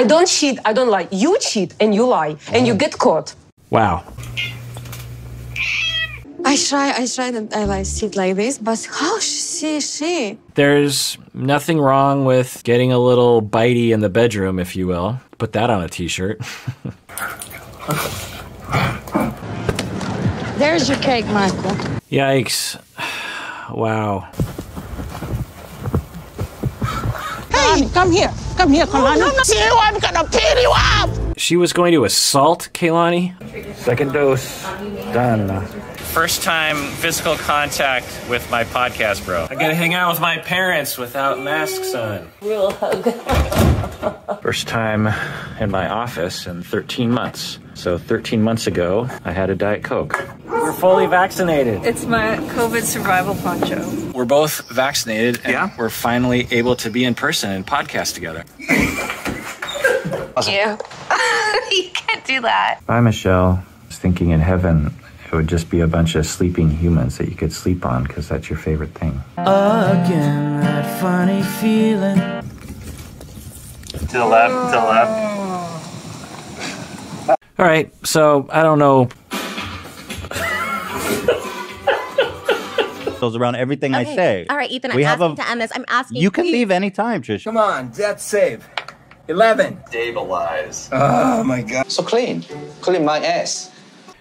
I don't cheat, I don't lie. You cheat and you lie and you get caught. Wow. I try, I try that I like sit like this, but how she, she? There's nothing wrong with getting a little bitey in the bedroom, if you will. Put that on a t-shirt. There's your cake, Michael. Yikes. Wow. Hey, come here. Come here, Kalani. No, no, no. You, I'm gonna beat you up. She was going to assault Kaylani? Second dose. Done. First time physical contact with my podcast bro. I gotta hang out with my parents without masks on. Real hug. First time in my office in 13 months. So 13 months ago, I had a Diet Coke. We're fully vaccinated. It's my COVID survival poncho. We're both vaccinated and Yeah? we're finally able to be in person and podcast together. Yeah. you can't do that. Bye, Michelle. I was thinking in heaven, it would just be a bunch of sleeping humans that you could sleep on because that's your favorite thing. Again, that funny feeling. To the left, to the left. All right, so I don't know. Goes around everything I say. All right, Ethan, I'm We have asking a- to end this. I'm asking You can leave anytime, Trish. Come on, death save. 11. Stabilize. Oh my god. So clean. Clean my ass.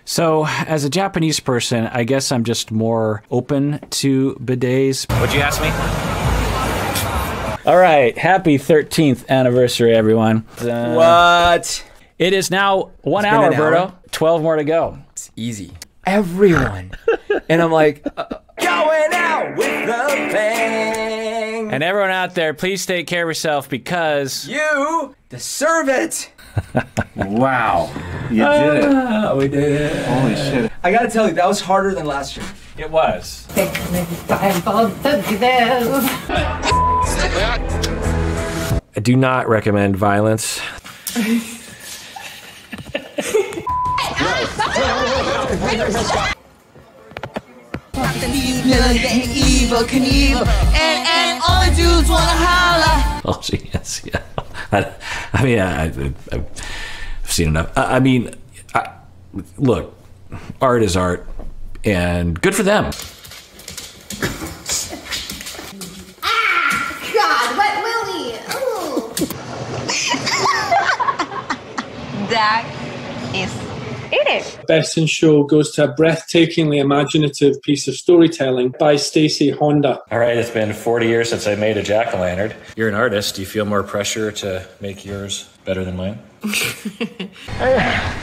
So, as a Japanese person, I guess I'm just more open to bidets. What'd you ask me? All right, happy 13th anniversary, everyone. Uh, What? It is now one hour, hour? Berto. 12 more to go. It's easy. Everyone. and I'm like, uh, And everyone out there, please take care of yourself because you deserve it. Wow. You did it. Ah, we did it. Holy shit. I gotta tell you, that was harder than last year. it was. I do not recommend violence. Evel Knievel. And, and all the dudes wanna holla. Oh, yes, yeah. I, I mean, I, I, I've seen enough. I, I mean, I, look, art is art, and good for them. Ah God, wet Willie. That is it. Best in Show goes to a breathtakingly imaginative piece of storytelling by Stacey Honda. All right, it's been 40 years since I made a jack o' lantern. You're an artist. Do you feel more pressure to make yours better than mine?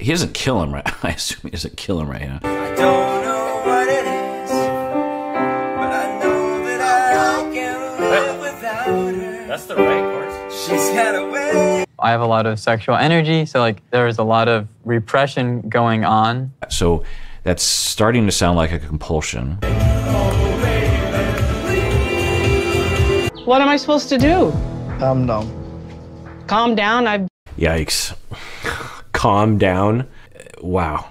He doesn't kill him, right? I assume he doesn't kill him right now. I Don't know what it is, but I know that I can live without her. That's the right horse. She's got a way. I have a lot of sexual energy, so like there's a lot of repression going on. So that's starting to sound like a compulsion. What am I supposed to do? Calm down. Calm down. I've Yikes. Calm down. Wow.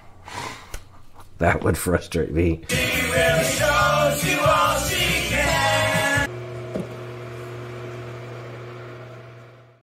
That would frustrate me. She really showed